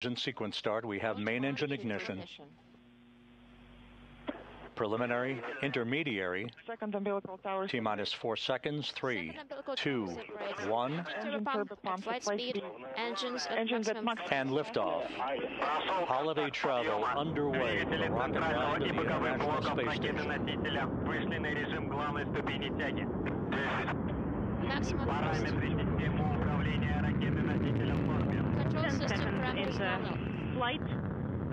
Engine sequence start. We have main engine ignition. Preliminary, intermediary. Second umbilical tower. T minus four seconds. Three, Second umbilical two, one, pump flight speed. speed. Engines at Engines at maximum. and liftoff. Holiday travel underway for the rocket ride to the International Space Station Maximum Параметры thrust. системы управления ракеты-носителя в норме. Control 10 system seconds parameters into nominal. flight.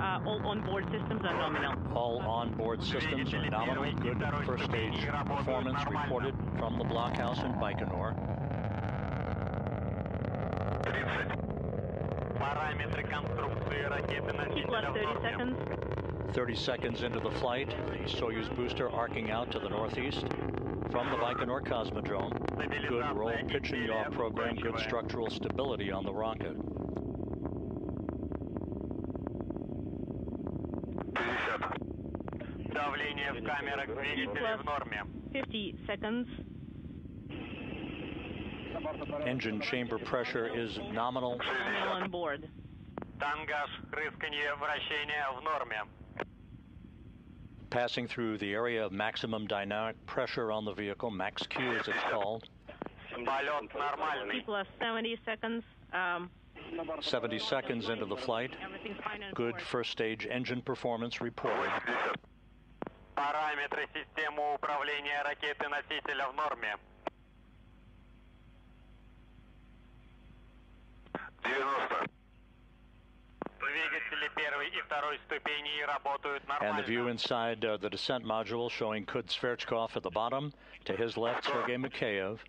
Uh, all on-board systems are nominal. All onboard systems are nominal. Good first stage performance reported from the blockhouse in Baikonur. Параметры конструкции T plus ракеты-носителя в 30 норме. seconds. 30 seconds into the flight, the Soyuz booster arcing out to the northeast from the Baikonur Cosmodrome. Good roll, pitch, and yaw program, good structural stability on the rocket. Давление в камерах двигателей в норме. 50 seconds. Engine chamber pressure is nominal. Nominal on board. Тангаж, рысканье, вращение в норме. Passing through the area of maximum dynamic pressure on the vehicle, max Q as it's called. Полет T нормальный. plus 70 seconds. Um, 70 seconds into the flight, everything's fine on good board. first stage engine performance reported. Параметры системы управления ракеты-носителя в норме. 90. Двигатели and the view inside uh, the descent module showing Kud Sverchkov at the bottom, to his left, Sergei Mikayev.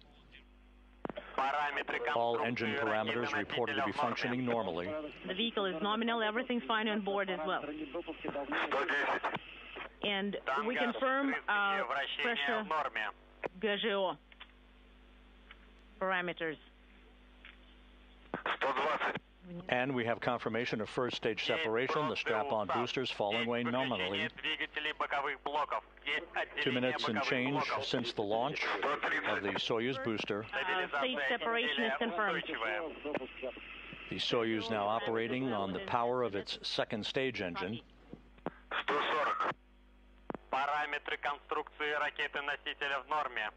All engine parameters reported to be functioning normally. The vehicle is nominal, everything's fine on board as well. And we confirm uh, pressure GGO parameters. 120. And we have confirmation of first stage separation, the strap-on boosters falling away nominally. двигателей боковых блоков. Есть Two отделение minutes and боковых change блоков. since the launch of the Soyuz booster. Uh, stage separation is confirmed. Устойчивая. The Soyuz now operating on the power of its second stage engine. 140. Параметры конструкции ракеты-носителя в норме.